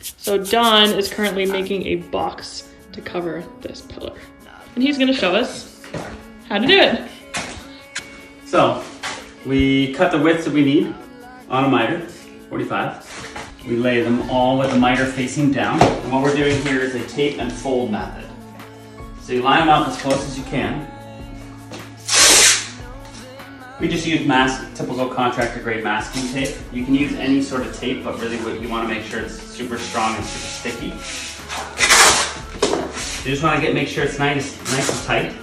So Don is currently making a box to cover this pillar. And he's gonna show us how to do it. So, we cut the widths that we need on a miter, 45. We lay them all with the miter facing down. And what we're doing here is a tape and fold method. So you line them up as close as you can. We just use mask, typical contractor grade masking tape. You can use any sort of tape, but really what you want to make sure it's super strong and super sticky. You just want to get make sure it's nice, nice and tight.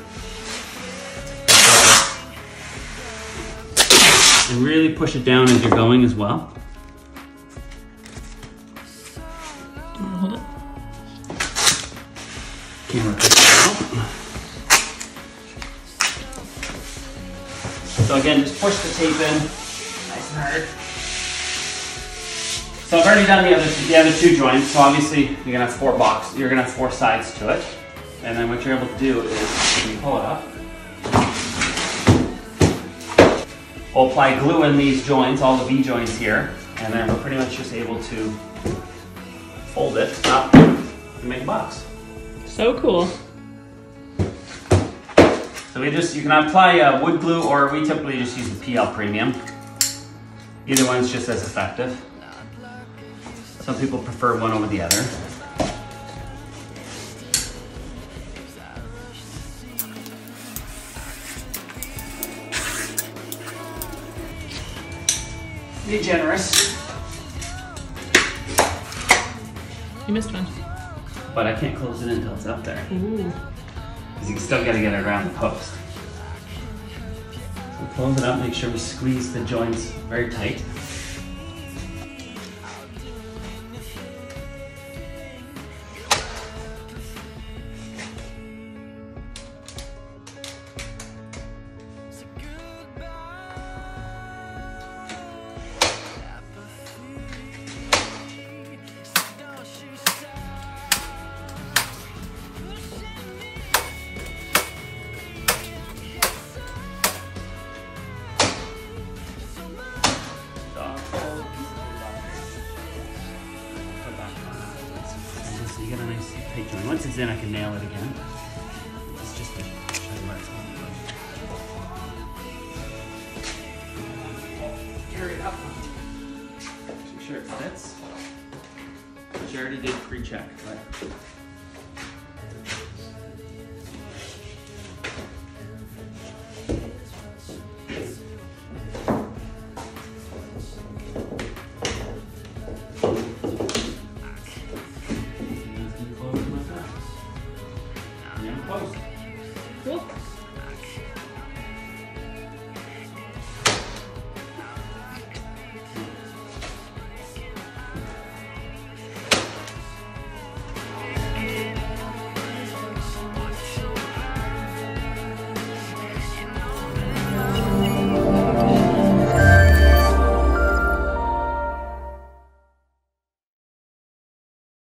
And really push it down as you're going as well. Hold it. Camera So again, just push the tape in, nice and hard. So I've already done the other the other two joints. So obviously you're gonna have four box. You're gonna have four sides to it, and then what you're able to do is you pull it up, we'll apply glue in these joints, all the V joints here, and then we're pretty much just able to fold it up and make a box. So cool. So we just, you can apply uh, wood glue or we typically just use the PL Premium. Either one's just as effective. Some people prefer one over the other. Be generous, You missed one. but I can't close it until it's up there. Ooh. Because you still gotta get it around the post. So close it up, make sure we squeeze the joints very tight. A joint. Once it's in, I can nail it again. It's just to show you where it's going. Carry it up. Make sure it fits. Which I already did pre-check, but. Close it